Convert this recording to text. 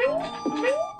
Bing, bing.